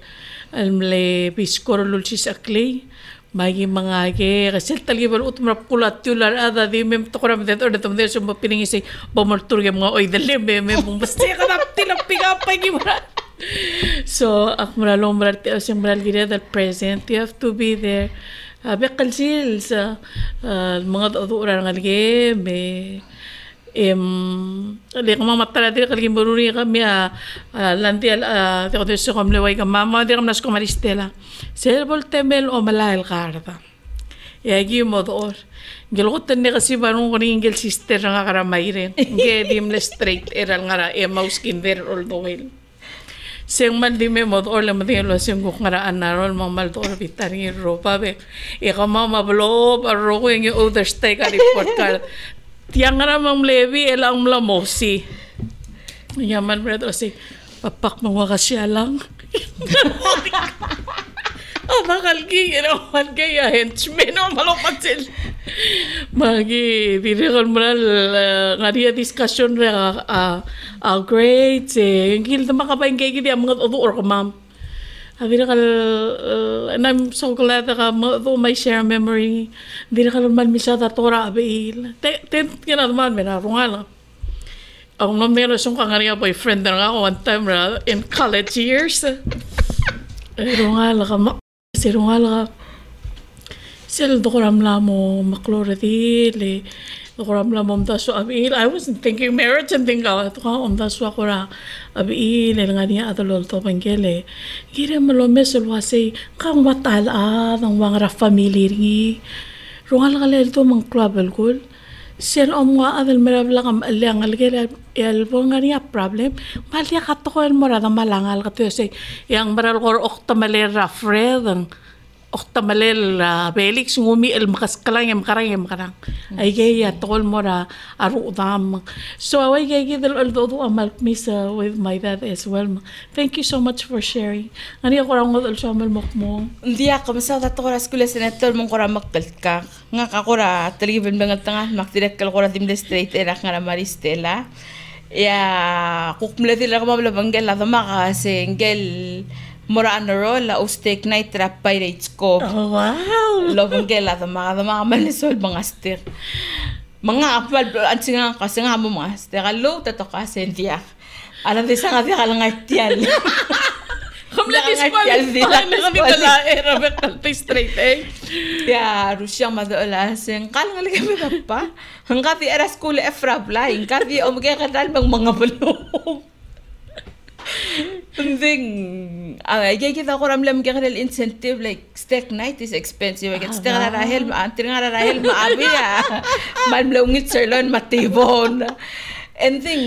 almle piskor lul si sakli magi mga ke kasi tali bal ut marap kulat tular ada di mem to kram det or detum der sumba piningi si bomortur ge mga oy dali me me bum basta ka nap tilap piga pa gi mara so ak mara lom mara ti asim mara gire dal present. You have to be there. Abi kalsil sa mga dodo-ura nga lagi me em ali kama matala dire kalgi bururi kami a lanti al te ko deso kom lewai kam mama dire nas ko maristela. Selbol temel o malail karta ya gi modor gel gotten ne kasi barun ko ngel sister nga kara maire. Ge dim le straight era ngara e mouse kin ver all the way sing man di me mod or le mati lo sing ko ngara anarol mo mal dor bitar ropa be. E kama ma blo pa ro ko ngi other stay ka report ka tiang ramang levi elang mlamosi. Yaman bredo si papak mga kasya lang. Oh, bakal ki, ginawan kaya henchmen o malupat sila. Magi, dirikan mo na nga diya discussion ra uh, uh, grades eh. Yung kilta makapain kaya gini ang mga tutur ko, ma'am. Sabi na kal, uh, and I'm so glad na ka, though my share memory, hindi na kalman mi siya tatora abil. Ten, kina naman, may narungal. Ang nom nila siyang kangariya boyfriend na ako one time ra in college years. Eh, rungal ka, ma, si rungal ka. Sila dokoram la mo maklore dili. Dokoram la mo mdaso abil. I wasn't thinking marriage and think ka, ito ka, mdaso ako ra abil. Nga niya adolol to panggele. Gira malome sulwase, kang watala, ng mga family ringi. Rungal ka lel to mang club alcohol. sen om wa adal mera blagam alang algel el bongaria problem malia katoko el morada malangal kato se yang meral kor okta malera fredang okta malel belix ngumi el makas kalang em karang em karang. Ay gay ya tol mora aru dam. So ay gay gay el dodo amal misa with my dad as well. Thank you so much for sharing. Ani ako rang el shamel mokmo Dia ka masa da to skula senator mong kora makkalka. Nga ka kora talibin bangal tanga maktirek kal kora dimle straight era nga na Maristela. Ya kukmle dila ka mabla bangal la dama ka sengel mora anoro la ustek night trap pirates ko. oh wow Lo bangal la dama ka dama ka manisol bangastir. Mga apal ansi nga kasi nga mo mga astir. Alo tato ka sendia. Alam di sa nga di ka lang artial. Kamla Nakangati disqualify al dila, na kami tala era bekalti straight eh. Ya, Rusia madalasin. Kala nga lagi mo pa. Hanggang di era school e frabla. Hanggang di umagay ka dal bang mga balong. Ay, kaya kita ko ramlam kaya kanil incentive like steak night is expensive. Kaya steak nga rahel, maantir nga rahel, maabi ya. Malmlungit sirlon, matibon. And then,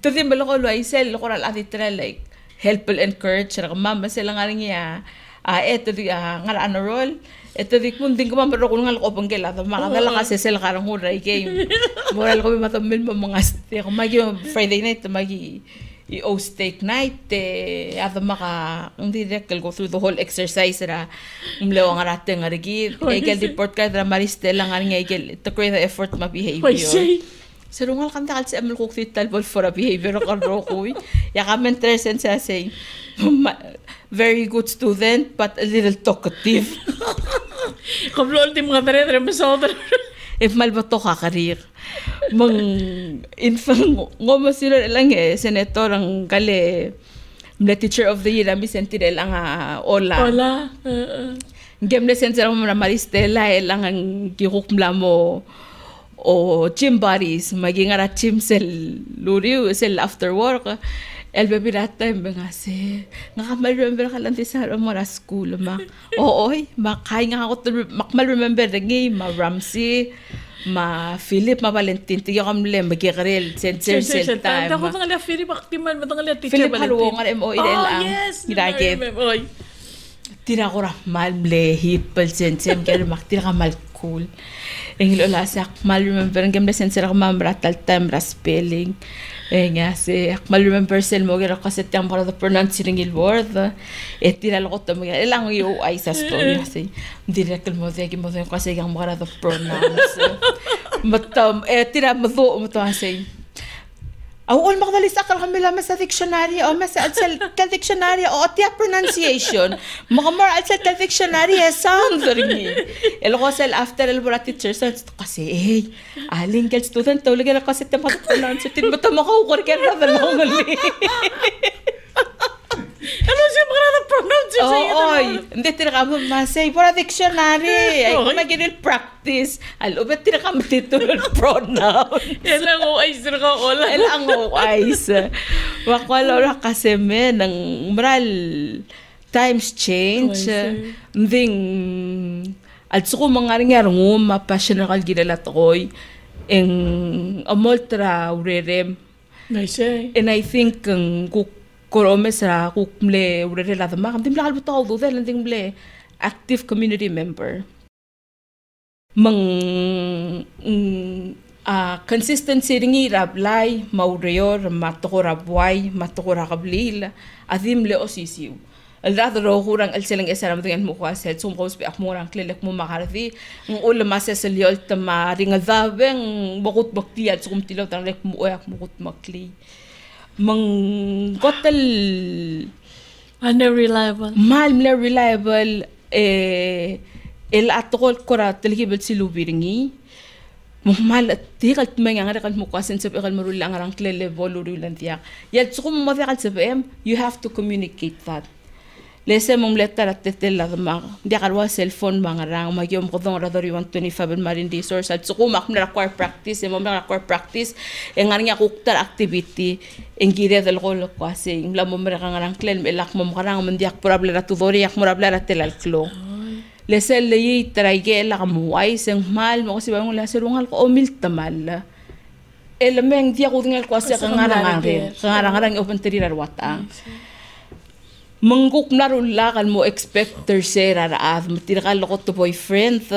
to ko lo ay sel, ko ral atitra like help and encourage. Nga rin niya. Ah, eto di ah, nga ano rol. Eto di kung din ko mamaro ko nga ko pang gela. Makadala kasi sila karang huray game. Moral ko matamil mo mga steak. Magi Friday night magi i-o steak night eh ada maka hindi direct go through the whole exercise ra umlewa nga rate nga rigi egel report ka ra maristela nga nga egel to create the effort ma behavior say? Sarungal kan takal si Emil Kukti talbol for a behavior kan rokoy. Ya kamen tresen sa say very good student but a little talkative. Kablo ultim mga tare masodra. If malbato ka karir. Mang infang ngomo sila lang eh senator ang kale Mla teacher of the year ami sentinel ang ah, ola. Hola. Uh, Gemle sentinel mo na Maristela eh lang ang gihukmla mo o gym buddies maging ara gym sel luriw sel after work el baby that time nga si nga ka mal remember ka lang sa mo na school ma. Ooy makay nga ako tul- makmal remember the game ma Ramsey ma Philip ma Valentin. Ti kam le magigrel sen sen time Ako tang ala Philip aktiman matang ala teacher Philip Valentin. Haluong nga mo Oh, ang yes. ginagit Oy. tira ko ra mal ble hipel sen sen kaya mak tira ka mal cool ang lola sa akmal remember ang gamle sen sila kamamra tal time ra spelling. Nga si akmal remember sel mo gira kasi tiyang para the pronouncing il word. Eh tira lo ko to mga ilang yo ay sa story kasi direct mo de mo de kasi ang para the pronounce matam eh tira mo do mo to kasi أو أول مرة اللي ساق غملا مسا ديكشناري أو مسا اتسل كديكشناري أو تيا برنانسيشن مغمر اتسل كديكشناري هي ساندرني الغسل افتر البراتي تشيرسن تقسي اي أهلين قلت توثن تولي قلت قاسي تم برونانسيتين بتمغور كان هذا المغمر أنا na siya Oo, oy. Hindi, tinaka mo masay. Para dictionary. Ay, Oy. magiging practice. Alo, ba't tinaka mo dito pronoun? Yan lang o ay sir ka ola. Ilang wise. Wakwala ra kasi men ng moral times change. Oy, Nding at suko mga nga ngum mapasyon kal ginala toy en amoltra urerem and I think ang kuk korome sa kukmle urere la dama dim la albuta do del ble active community member. Mang mm, ah, consistency ringi rablay maureyor matoko rabway matoko rakablil adim le osisiw Alda ro hurang al silang isa ram dengan mukha sel sum kos bi akmurang klelek mo makarthi ng ulam masa sa liol ta maringa dabeng bukut bakti at sum tilaw tan lek mo ayak mukut makli mang gotel Unreliable. mal mle reliable eh el atokol kora telgi bel silu biringi. Mo mal tikal tmenga ngara kan mo kwasen sa ikal marul lang arang klele voluru lan tiyak yal tsukum mo tikal sa em you have to communicate that lese mong letter at tetel la ma dia karwa cellphone mga rang magyom ko dong rador 125 marin di source at sukum ak na require practice mo na require practice. En nga nga kuktar activity en gire del gol kwase in la mo mera nga rang klen elak mo karang mo diak probable ra tudori yak mo rabla ra telal klo le sel le yi traige la kamu ai seng mal mo si bang la serungal ko omil tamal el meng dia ko dingal ko sa ngara ngara ngara ngara open tiri watang mengkuk narulla kan mo expect tercera raat mo tirakal ko to boyfriend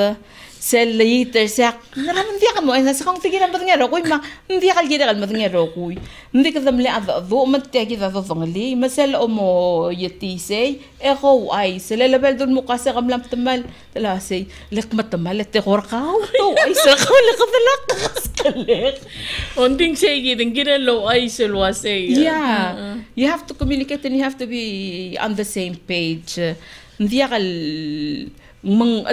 sel later sak naram hindi ka mo ina sa kong tigiran ba ngero kuy ma hindi ka gira kan ma ngero kuy hindi ka damle ava do ma te ki da do ngli ma sel o mo yeti say e ko ay sel level dun mo kasi kam lam tamal tala say lek ma tamal te khor ka to ay sa ko le ka dala kalek onding say gidin gira lo ay sel wa say yeah you have to communicate and you have to be on the same page. hindi ka mang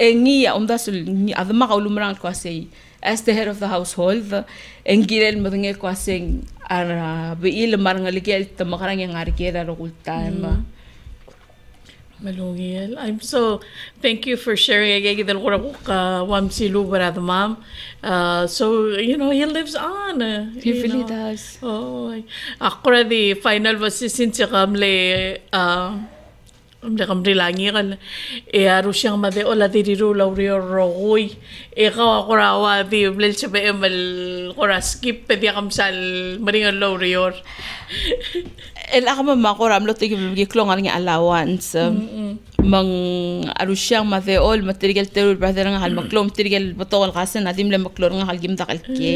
engia om das ada ma kaulu ko say as the head of the household en girel madenge ko sing ara be il marang ligel ta makarang yang arikera ro kultama Malungil. I'm so thank you for sharing again the ka wam silu barad mom. Uh, so you know he lives on. Uh, he really know. does. Oh, ako the final was since kamle uh, Mle kam rilangi kan e aru siyang made ola diriru laurio rogui. E kawa kora wa di blel sebe emal kora skip pe dia kam sal maringan laurio el ako mama kora amlo tigi bigi klongan nga allowance mang aru siyang made ol material terul brother nga hal maklom tirigel botol kasen adim le maklor nga hal gim dakal ke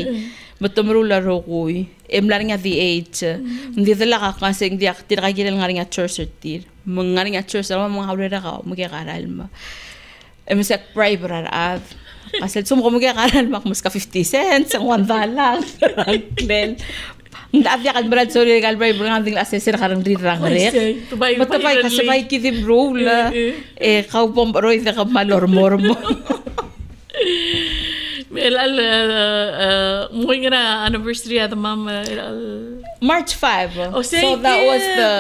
matomru la rogui emlar nga the age ndi dala ka kaseng dia tira gilel nga nga church tir. Mengaring atur sama mga hawrera ka mga karal ma. E mas private ar kasi sumo ko mga karal ma mas ka 50 cents ang wanda lang Ndabi kan berat sorry kal bay bukan ting asesir karang rir rang rek. Matapay kasi bay kidim rule. Eh kau pom roy sa kamalor mormo. El al muy nga anniversary at mom March 5. Oh, so that was the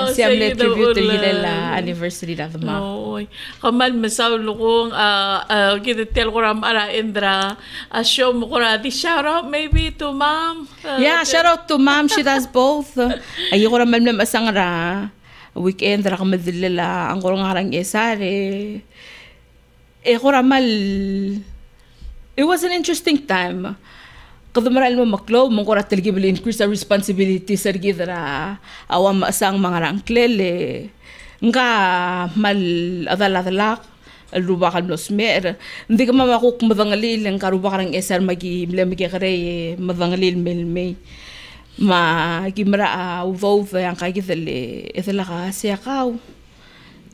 oh, Siamle tribute to Hilela anniversary of the mom. Oh, kamal masaw lukong uh kita tel ko ram ara Indra a show mo ko di shout out maybe to mom. yeah, shout out to mom. She does both. Ay ko ram malmem asang ra weekend ra kamadilala ang ko nga harang esare. Eh ko ramal it was an interesting time. Kadamaral mo maklo, mong kora talaga bili increase the responsibility sa gidra awam asang mga rangklele. Nga mal adal-adalak alubakal los mer. Hindi ka mamakuk madangalil ang karubakal ng esar magi mle magi kare madangalil melmay. Ma gimra a uvaw ang kagidale itala ka siya kaw.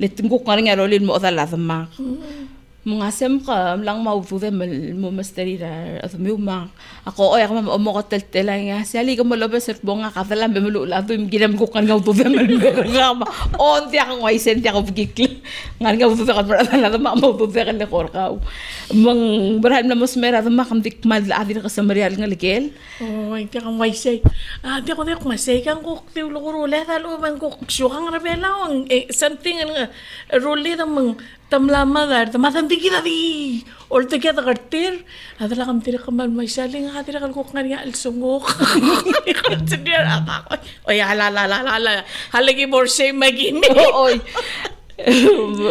Letingkuk nga rin nga mo ka lang mau tu dem mo masteri ra at mi uma ako oy ako mo ko tel tel nga sali ka mo ser bonga ka tala be mo la tu ginam ko kan ngau tu dem nga ma. On ti ako ay sen ti ako gikli nga nga tu ka ra la ma mo tu ka le kor ka. Mang berhan na mos mera ma kam dik mal la adir ka sa marial nga ligel oh ay ti ka may say ah ti ko dik ma say kan ko ti lo ko le ta lo man ko syo kan ra be la something nga role da mang tamlama dar tamatan tikita di or tikita kartir adala kam tira kamal may saling nga tira kal kok nga al sungok konsider ako oy hala hala hala halagi more say magini oy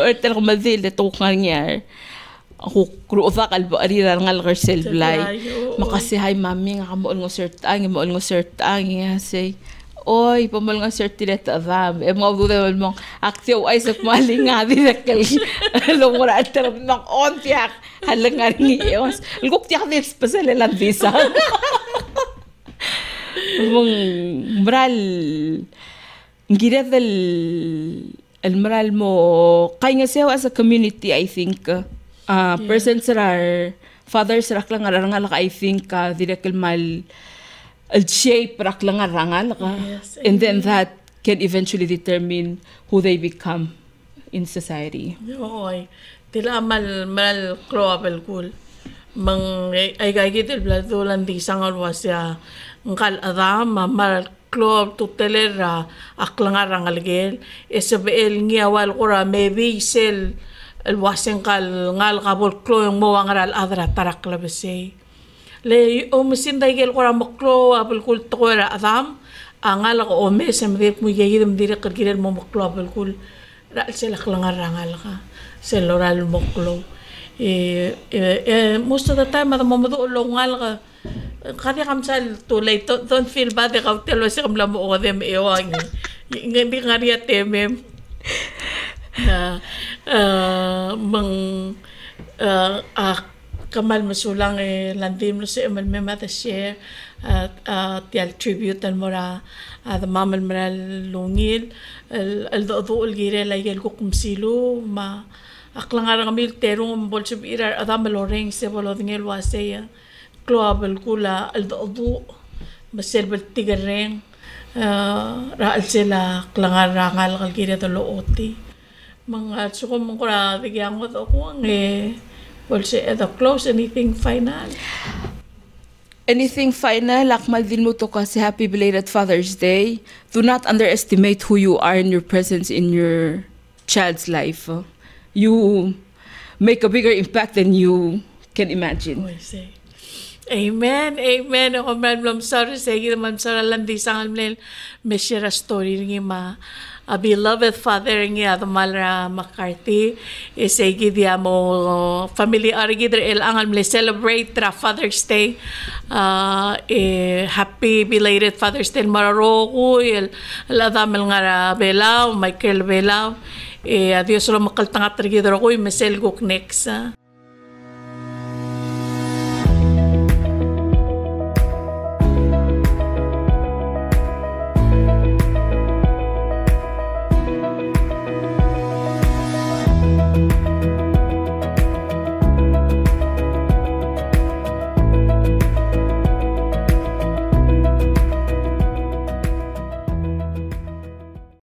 ertel ko madil de tok nga ako kruufa kalbo arira nga larsel blay makasihay mami nga kamuol nga sert ang muol nga sert ang nga say Oy, pamal nga sir tilet avam. E mga bude mal mong aktyo ay sa mali nga di na kay lumura at tarap ng ontiak. Halang nga rin iyos. Lugok tiyak din pa sa lelang visa. Mong mral gira del المرال mo kay nga siya as a community I think uh, yeah. persons are fathers rak lang nga I think uh, direk mal shape and then that can eventually determine who they become in society. Yoy. Mal mal kloabel. Mang mal kloab tu telera aklangar rangalgel. Esabel ngiyawal kura maybe sel alwasen kal ngal kabul kloyong mo wangal adra taraklabese. Le o mesin dai gel kora maklo apel kul tokora adam angal ko o mes em dek mu yegi dem dire kir mo maklo apel kul ra sila klangarangal ka sila oral moklo eh, eh, most of the time ada mamadu ulongal ka kaya kamsal tulay don't, don't feel bad ikaw telo sa kamla mo dem ewang hindi nga riya temem uh, uh, mang uh, uh, Kamal Musulang e eh, landim lo se emal mema ta she tial tribute al mora the mamal mora lungil al dodo al gire la yel ko kumsilo ma aklangar ngamil terung bolche ira adam loreng se bolo dingel wase ya eh, global kula al dodo masel bel tigareng eh, raal sila klangar rangal kalgira to looti mga suko mong kura tigyan ko to kuang eh bolse edo close anything final Anything final, Akmal din mo to kasi happy belated Father's Day. Do not underestimate who you are in your presence in your child's life. You make a bigger impact than you can imagine. Say. Amen, amen. Ako man, I'm sorry. Sige naman, sorry lang di sa alam may share a story rin ma a beloved father nga Malra McCarthy isegi dia mo family. Arigi der el angal mle celebrate tra Father's Day. Uh, eh, happy belated Father's Day. Mararo ko el ladamel nga belaw Michael belaw. Eh adios lo makaltangat rigi der ko mesel guk next uh.